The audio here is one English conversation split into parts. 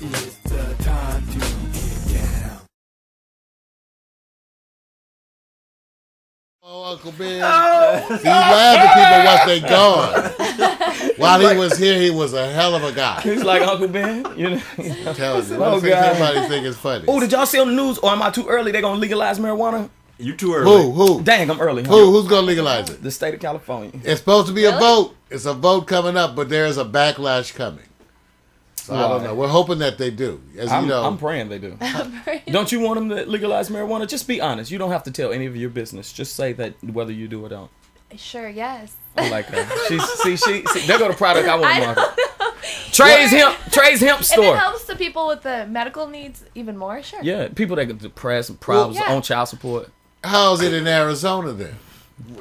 It's the time to get down. Oh, Uncle Ben. See, you laugh at people once they gone. While he was here, he was a hell of a guy. He's like Uncle Ben. You know. I'm telling you. Oh, Oh, God. Somebody think it's funny. Oh, did y'all see on the news? Or am I too early? They're gonna legalize marijuana? You too early. Who? Who? Dang, I'm early. huh? Who? Who's gonna legalize it? The state of California. It's supposed to be a vote. It's a vote coming up, but there's a backlash coming. So I don't know. We're hoping that they do. As I'm, you know, I'm praying they do. Don't you want them to legalize marijuana? Just be honest. You don't have to tell any of your business. Just say that whether you do or don't. Sure, yes. I like that. She's see she see, there go the product I want to market. Trey's hemp Trey's hemp If store. it helps the people with the medical needs even more, sure. Yeah, people that get depressed and problems Well, yeah. on child support. how's it in Arizona then?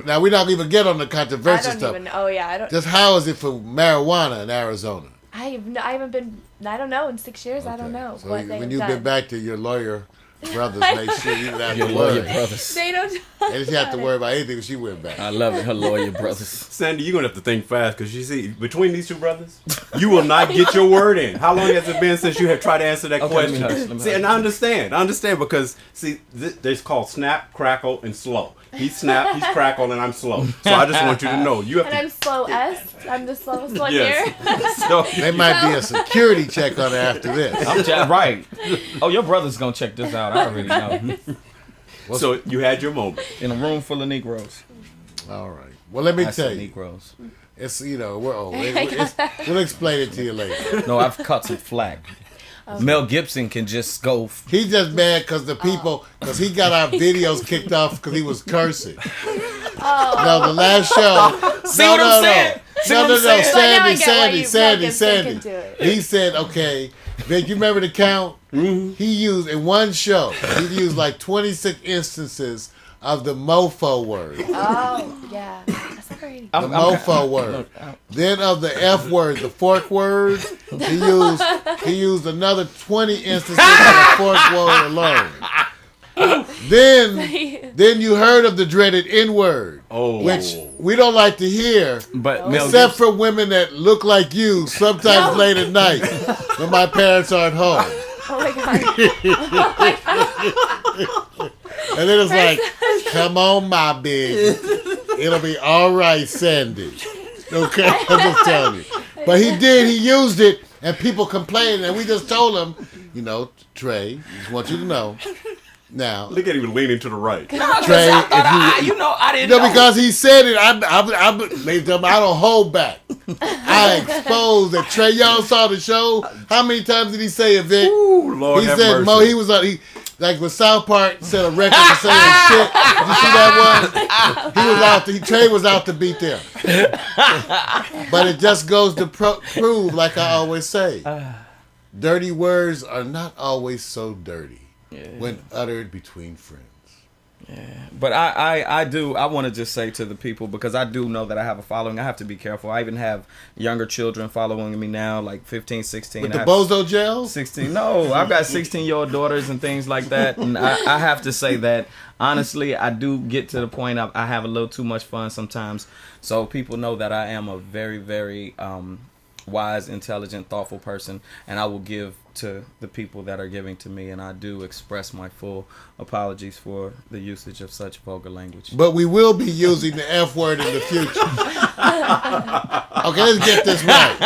Now we're not even get on the I controversial don't stuff. even. Oh yeah, I don't. Just how is it for marijuana in Arizona? I have. No, I haven't been. I don't know. In six years, I don't Okay. know So what you- they've when you've done. been back to your lawyer brothers, make sure you don't have Your to lawyer worry. brothers. They don't. They just have to worry about anything when she went back. I love it. Her lawyer brothers. Sandy, you're gonna have to think fast because you see, between these two brothers, you will not get your word in. How long has it been since you have tried to answer that Okay, let me question? hush, let me see, hush. and I understand, I understand because see, this, this called snap, crackle, and slow. He's snap, he's crackle, and I'm slow. So I just want you to know you have And to. I'm slow S. I'm the slowest one Yes. here. so, There might be a security check on it after this. I'm ja- right. Oh, your brother's gonna check this out. I already know. so you had your moment. In a room full of Negroes. All right. Well, let me I tell you, Negroes. it's you know we're old. It- it's- we'll explain it to you later. No, I've cut some flack. Mel Gibson can just go. F- He's just mad because the people, because he got our videos kicked off because he was cursing. No, the last show. See no, what I'm no, saying? No, See no, what no, I'm no. saying? But now I Sandy, get Sandy, Sandy, Sandy. can do it. He said, okay, Vic, you remember the count? Mm-hmm. He used, in one show, he used like 26 instances of the mofo word. Oh yeah. That's not very. The mofo word. Then of the F word, the fork word, he used he used another twenty instances of the fork word alone. Then then you heard of the dreaded N word, Oh, which we don't like to hear, but oh. Mel except for women that look like you sometimes late at night when my parents aren't home. Oh my god. Oh and then it's like, come on, my big. It'll be all right, Sandy. Okay, I'm just telling you. But he did. He used it, and people complained, and we just told him, you know, Trey, just want you to know. Now, look at him leaning to the right. Trey, I thought I, you, you know, I didn't you know, know. because he said it, I, I, I, ladies and gentlemen, I don't hold back. I exposed that Trey. Y'all saw the show. How many times did he say it, Vic? Ooh, Lord he have said mercy. Mo. He was on. He like when South Park set a record for saying shit. Did you see that one? He was out. To, Trey was out to beat them. but it just goes to pro- prove, like I always say, dirty words are not always so dirty when uttered between friends. Yeah, but I, I, I do. I want to just say to the people because I do know that I have a following. I have to be careful. I even have younger children following me now, like 15, 16. With the bozo gels. 16. No, I've got 16 year old daughters and things like that. And I, I have to say that honestly, I do get to the point I, I have a little too much fun sometimes. So people know that I am a very, very um, wise, intelligent, thoughtful person, and I will give to the people that are giving to me. And I do express my full apologies for the usage of such vulgar language. But we will be using the F word in the future. okay, let's get this right.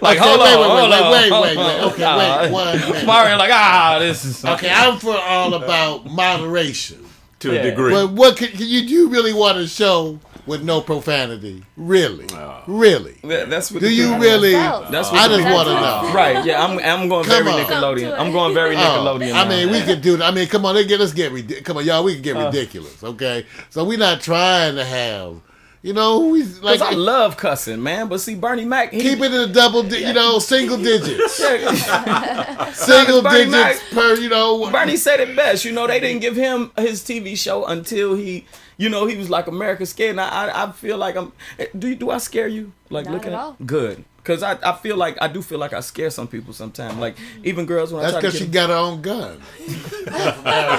Like, Okay, hold wait, on, wait, hold wait, on, wait, hold wait, on. wait. Okay, Nah, wait, one minute. Mario, like, ah, this is Okay, I'm for all about moderation. to Yeah. a degree. But what can, can you do? You really want a show with no profanity? Really? Really? That- That's what Do the you people- really? Themselves. That's what I just want to know. Right, yeah, I'm I'm going Come very on. Nickelodeon. I'm going very Oh, Nickelodeon. I mean, we could do. I mean, come on, let's get let's get ridi- come on, y'all. We can get Uh. ridiculous, okay? So we're not trying to have, you know, we like I love cussing, man. But see, Bernie Mac, he, keep it in a double, di- you know, single digits, single digits Mac- per, you know. Bernie said it best. You know, they didn't give him his TV show until he, you know, he was like America scared. And I, I, I feel like I'm. Do do I scare you? Like Not looking at all. good. Cause I, I feel like I do feel like I scare some people sometimes. Like even girls when That's I try because to she get got her own gun.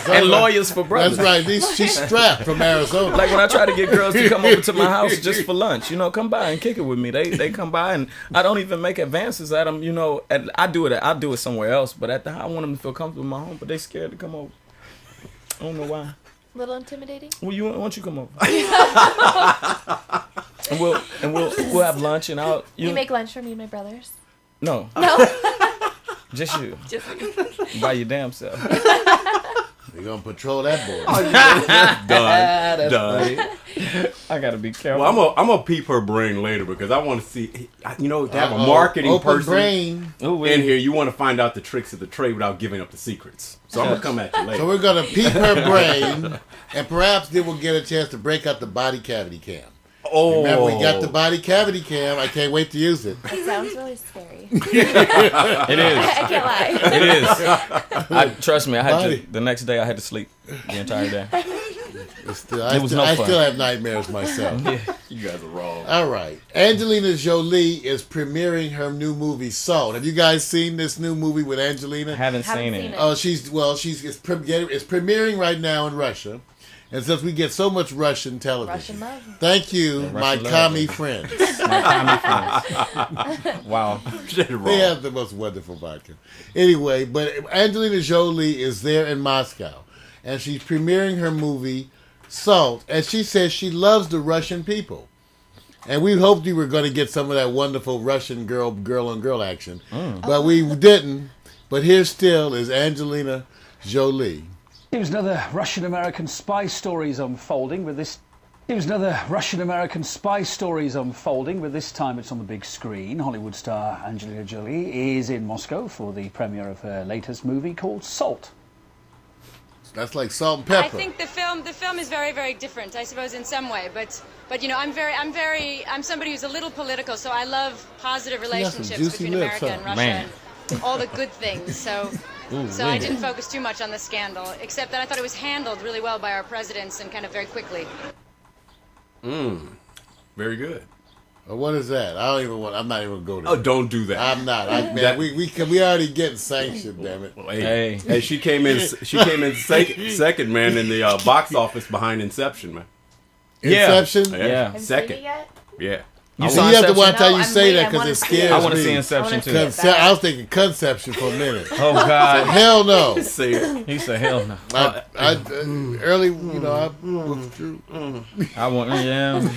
and lawyers for brothers. That's right. These, she's strapped from Arizona. Like when I try to get girls to come over to my house just for lunch, you know, come by and kick it with me. They they come by and I don't even make advances at them. You know, and I do it. I do it somewhere else. But at the I want them to feel comfortable in my home. But they scared to come over. I don't know why. Little intimidating. Well, you why don't you come over? and we'll and we'll we'll have lunch and I'll you, You make lunch for me and my brothers. no No, just you just by your damn self. We're gonna patrol that board. Done. Done. I gotta be careful. Well, I'm gonna I'm gonna peep her brain later because I want to see. You know, to have a Uh-oh. marketing Open person brain. In here, you want to find out the tricks of the trade without giving up the secrets. So I'm gonna come at you later. So we're gonna peep her brain, and perhaps then we'll get a chance to break out the body cavity cam. oh, Remember, we got the oh. body cavity cam. I can't wait to use it. it sounds really scary. It is. I can't lie. It is. I trust me. I had Body. to, the next day. I had to sleep the entire day. It's still, I, It was still, no I fun. still have nightmares myself. You guys are wrong. All right. Angelina Jolie is premiering her new movie Salt. Have you guys seen this new movie with Angelina? I haven't, Haven't seen, seen it. it. Oh, she's well, she's it's, pre- it's premiering right now in Russia, and since we get so much Russian television, Russian love. thank you, Yeah, my Russian love, commie friends. My commie friends. wow. They have the most wonderful vodka. Anyway, but Angelina Jolie is there in Moscow, and she's premiering her movie Salt, and she says she loves the Russian people. And we hoped we were going to get some of that wonderful Russian girl, girl on girl action, mm. but we didn't. But here still is Angelina Jolie. Seems another Russian American spy stories unfolding with this. Seems another Russian American spy stories unfolding, but this time it's on the big screen. Hollywood star Angelina Jolie is in Moscow for the premiere of her latest movie called Salt. That's like salt and pepper. I think the film the film is very very different, I suppose, in some way. But but you know, I'm very I'm very I'm somebody who's a little political, so I love positive relationships between lips, America huh? and Russia Man. and all the good things. So. So I didn't focus too much on the scandal, except that I thought it was handled really well by our presidents and kind of very quickly. Mm. Very good. Uh, what is that? I don't even want. I'm not even going to go Oh, don't do that. I'm not. I, man, That- we we can, we already getting sanctioned. Damn it. Hey, Hey. hey, she came in. She came in second, second man, in the uh, box office behind Inception, man. Inception. Yeah. Haven't second. seen? Yeah. You I you have to Inception? watch how No, you I'm say that because wanna it see it. scares I want to see Inception too. Conce- I was thinking conception for a minute. Oh God. Hell no. See, He said, "Hell no." I, I, uh, early, you know, I withdrew. I want. Yeah.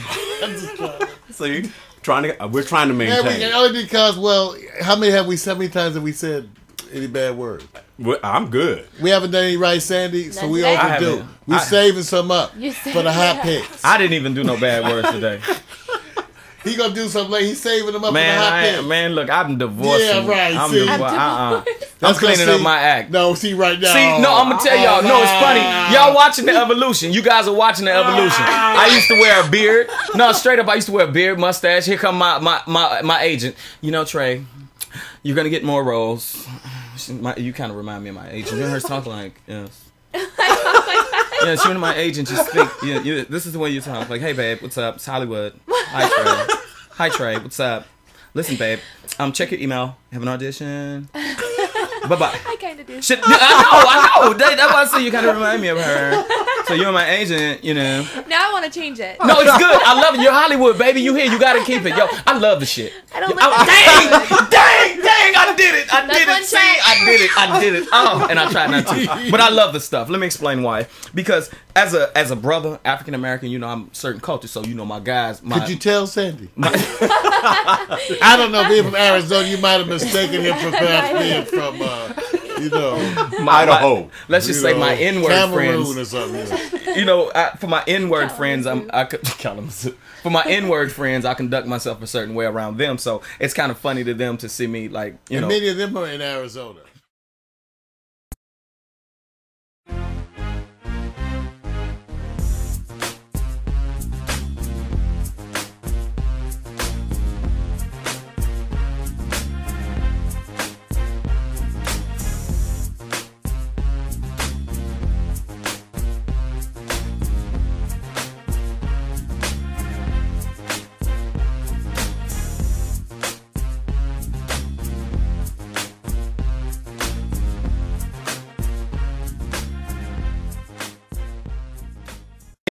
see, trying to. uh, We're trying to Yeah, maintain. we, only because, well, how many have we? How many times have we said any bad word? Well, I'm good. We haven't done any right, Sandy, so we today. I overdo. haven't. We I- saving some up for the Hott PiXX. I didn't even do no bad words today. He gonna do something like he's saving them up Man, for the hot I, picks. man, look, I'm divorcing. Yeah, right, I'm see. divo- I'm uh-uh. I'm That's 'cause, cleaning up my act. No, see right now. See, no, I'm gonna tell y'all. No, it's funny. Y'all watching the evolution. You guys are watching the evolution. I used to wear a beard. No, straight up, I used to wear a beard, mustache. Here come my my my, my agent. You know, Trey, you're gonna get more roles. My- you kind of remind me of my agent. You know her talk like yes. Yeah, she one of my agents. You speak. You, you, this is the way you talk. Like, hey, babe, what's up? It's Hollywood. Hi, Trey. Hi, Trey. What's up? Listen, babe. Um, check your email. Have an audition. Bye bye. I kind of do. Shit, I know, I know. That, that's why I say you kind of remind me of her. So you're my agent, you know. Now I want to change it. No, it's good. I love it. You're Hollywood, baby. You here. You gotta keep it. Yo, I love the shit. I don't I- like dang, dang, dang! I did it. I That's did one it. See. I did it. I did it. Oh, and I tried not to, but I love the stuff. Let me explain why. Because as a as a brother, African American, you know, I'm certain culture, so you know my guys. My, Could you tell Sandy? my- I don't know. Being from Arizona, you might have mistaken him for perhaps being from, uh, you know, my- Idaho. let's just say know, my N-word friends. or something. You know. you know, I, for my N-word friends, I'm I could Kalamazoo. For my N-word friends, I conduct myself a certain way around them, so it's kind of funny to them to see me like you And know. many of them are in Arizona.